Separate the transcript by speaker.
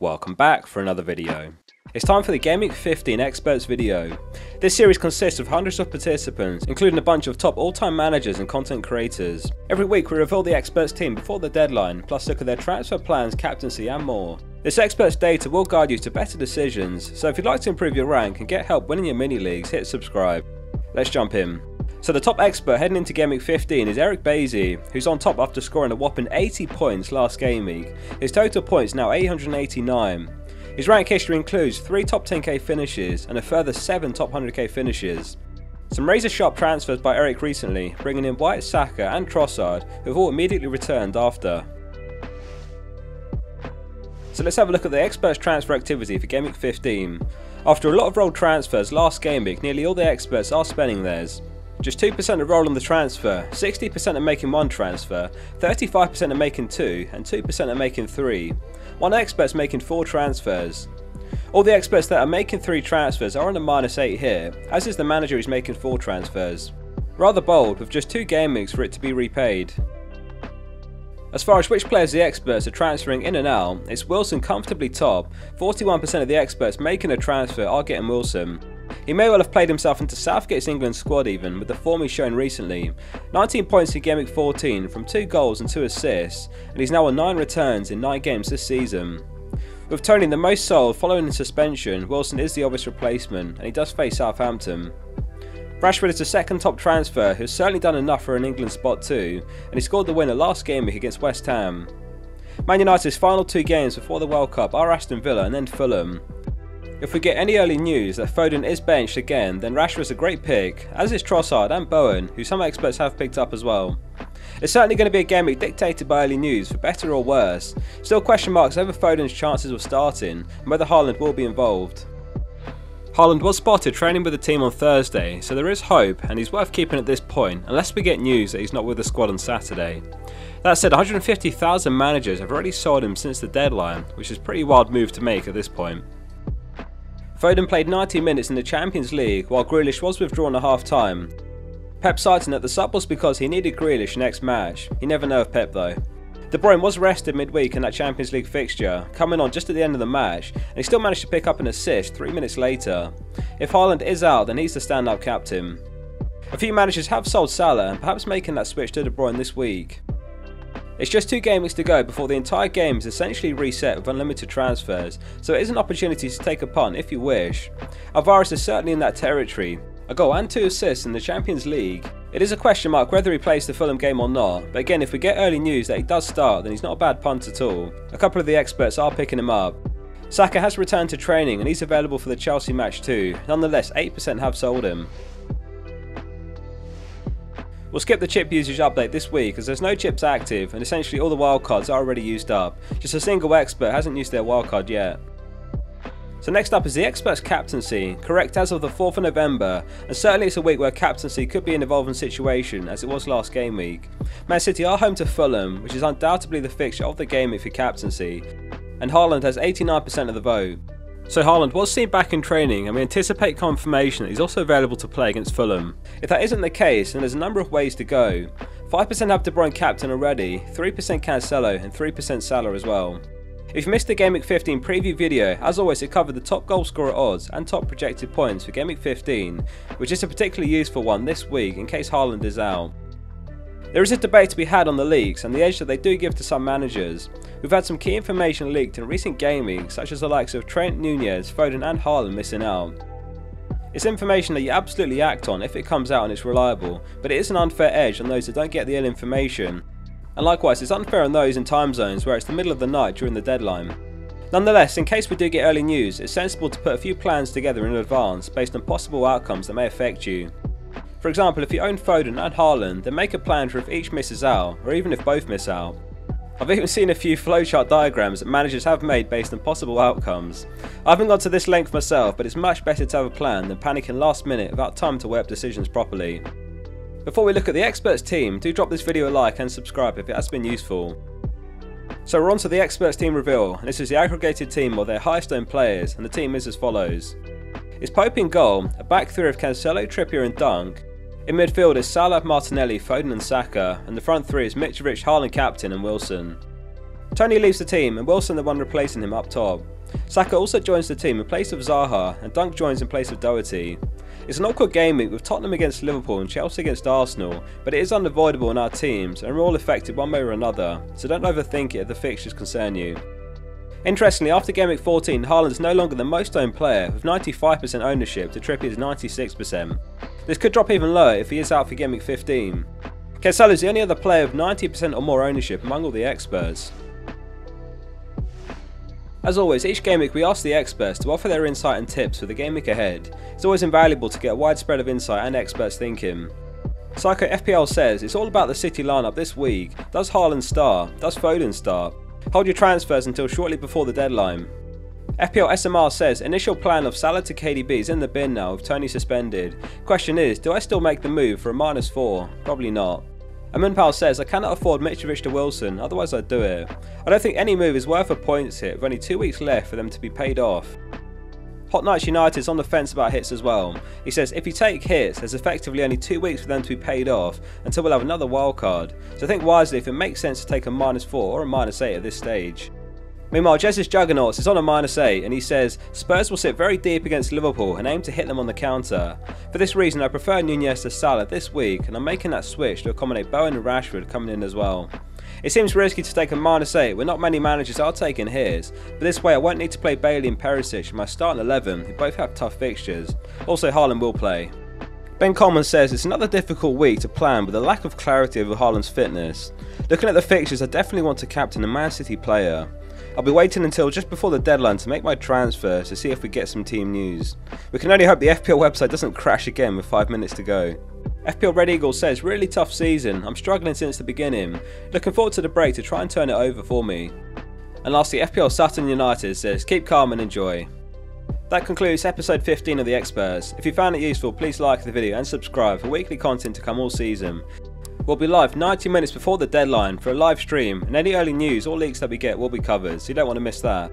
Speaker 1: Welcome back for another video. It's time for the Week 15 Experts video. This series consists of hundreds of participants, including a bunch of top all-time managers and content creators. Every week we reveal the experts team before the deadline, plus look at their transfer plans, captaincy and more. This experts data will guide you to better decisions, so if you'd like to improve your rank and get help winning your mini leagues, hit subscribe. Let's jump in. So the top expert heading into Game Week 15 is Eric Bailly, who's on top after scoring a whopping 80 points last game week. His total points now 889. His rank history includes 3 top 10k finishes and a further 7 top 100k finishes. Some razor sharp transfers by Eric recently, bringing in White Saka and Trossard, who have all immediately returned after. So let's have a look at the experts transfer activity for Game Week 15. After a lot of rolled transfers last game week, nearly all the experts are spending theirs. Just 2% are rolling the transfer, 60% are making one transfer, 35% are making two, and 2% are making three. One expert's making four transfers. All the experts that are making three transfers are on a minus 8 here, as is the manager who's making four transfers. Rather bold, with just two game for it to be repaid. As far as which players the experts are transferring in and out, it's Wilson comfortably top. 41% of the experts making a transfer are getting Wilson. He may well have played himself into Southgate's England squad even, with the form he's shown recently. 19 points in Game Week 14 from 2 goals and 2 assists, and he's now on 9 returns in 9 games this season. With Toney the most sold following the suspension, Wilson is the obvious replacement, and he does face Southampton. Rashford is the second top transfer who's certainly done enough for an England spot too, and he scored the winner last game week against West Ham. Man United's final two games before the World Cup are Aston Villa and then Fulham. If we get any early news that Foden is benched again, then Rashford is a great pick, as is Trossard and Bowen, who some experts have picked up as well. It's certainly going to be a game dictated by early news, for better or worse. Still question marks over Foden's chances of starting, and whether Haaland will be involved. Haaland was spotted training with the team on Thursday, so there is hope and he's worth keeping at this point, unless we get news that he's not with the squad on Saturday. That said, 150,000 managers have already sold him since the deadline, which is a pretty wild move to make at this point. Foden played 90 minutes in the Champions League while Grealish was withdrawn at half time. Pep citing that the sub was because he needed Grealish next match. You never know of Pep though. De Bruyne was rested midweek in that Champions League fixture, coming on just at the end of the match, and he still managed to pick up an assist three minutes later. If Haaland is out, then he's the stand-up captain. A few managers have sold Salah and perhaps making that switch to De Bruyne this week. It's just two game weeks to go before the entire game is essentially reset with unlimited transfers, so it is an opportunity to take a punt if you wish. Alvarez is certainly in that territory, a goal and two assists in the Champions League. It is a question mark whether he plays the Fulham game or not, but again if we get early news that he does start then he's not a bad punt at all. A couple of the experts are picking him up. Saka has returned to training and he's available for the Chelsea match too, nonetheless 8% have sold him. We'll skip the chip usage update this week as there's no chips active and essentially all the wildcards are already used up. Just a single expert hasn't used their wildcard yet. So next up is the expert's captaincy, correct as of the 4th of November, and certainly it's a week where captaincy could be an evolving situation as it was last game week. Man City are home to Fulham, which is undoubtedly the fixture of the game week for captaincy, and Haaland has 89% of the vote. So Haaland was seen back in training and we anticipate confirmation that he's also available to play against Fulham. If that isn't the case, then there's a number of ways to go. 5% have De Bruyne captain already, 3% Cancelo and 3% Salah as well. If you missed the Game Week 15 preview video, as always it covered the top goal scorer odds and top projected points for Game Week 15, which is a particularly useful one this week in case Haaland is out. There is a debate to be had on the leaks and the edge that they do give to some managers. We've had some key information leaked in recent gaming, such as the likes of Trent Nunez, Foden and Haaland missing out. It's information that you absolutely act on if it comes out and it's reliable, but it is an unfair edge on those that don't get the ill information. And likewise, it's unfair on those in time zones where it's the middle of the night during the deadline. Nonetheless, in case we do get early news, it's sensible to put a few plans together in advance based on possible outcomes that may affect you. For example, if you own Foden and Haaland, then make a plan for if each misses out, or even if both miss out. I've even seen a few flowchart diagrams that managers have made based on possible outcomes. I haven't gone to this length myself, but it's much better to have a plan than panicking last minute without time to weigh up decisions properly. Before we look at the experts team, do drop this video a like and subscribe if it has been useful. So we're on to the experts team reveal, and this is the aggregated team of their highest owned players, and the team is as follows. It's Pope in goal, a back three of Cancelo, Trippier and Dunk, in midfield is Salah, Martinelli, Foden and Saka, and the front three is Mitrovic, Haaland captain and Wilson. Toney leaves the team and Wilson the one replacing him up top. Saka also joins the team in place of Zaha and Dunk joins in place of Doherty. It's an awkward game week with Tottenham against Liverpool and Chelsea against Arsenal, but it is unavoidable in our teams and we're all affected one way or another, so don't overthink it if the fixtures concern you. Interestingly, after Game Week 14, Haaland is no longer the most owned player, with 95% ownership to Trippier's 96%. This could drop even lower if he is out for Week 15. Cancelo is the only other player with 90% or more ownership among all the experts. As always, each week we ask the experts to offer their insight and tips for the week ahead. It's always invaluable to get a wide spread of insight and experts thinking. Psycho FPL says it's all about the City lineup this week. Does Haaland star? Does Foden star? Hold your transfers until shortly before the deadline. FPL SMR says initial plan of Salah to KDB is in the bin now with Toney suspended. Question is, do I still make the move for a minus 4? Probably not. Amunpal says, I cannot afford Mitrovic to Wilson, otherwise I'd do it. I don't think any move is worth a points hit with only two weeks left for them to be paid off. Hot Knights United is on the fence about hits as well. He says if you take hits, there's effectively only two weeks for them to be paid off until we'll have another wild card. So think wisely if it makes sense to take a minus 4 or a minus 8 at this stage. Meanwhile, Jez's Juggernauts is on a minus 8 and he says Spurs will sit very deep against Liverpool and aim to hit them on the counter. For this reason, I prefer Nunez to Salah this week and I'm making that switch to accommodate Bowen and Rashford coming in as well. It seems risky to take a minus 8 when not many managers are taking his, but this way I won't need to play Bailey and Perisic in my starting 11 who both have tough fixtures. Also Haaland will play. Ben Coleman says it's another difficult week to plan with a lack of clarity over Haaland's fitness. Looking at the fixtures I definitely want to captain a Man City player. I'll be waiting until just before the deadline to make my transfer to see if we get some team news. We can only hope the FPL website doesn't crash again with 5 minutes to go. FPL Red Eagle says, really tough season, I'm struggling since the beginning, looking forward to the break to try and turn it over for me. And lastly, FPL Saturn United says, keep calm and enjoy. That concludes episode 15 of The Experts. If you found it useful, please like the video and subscribe for weekly content to come all season. We'll be live 90 minutes before the deadline for a live stream, and any early news or leaks that we get will be covered, so you don't want to miss that.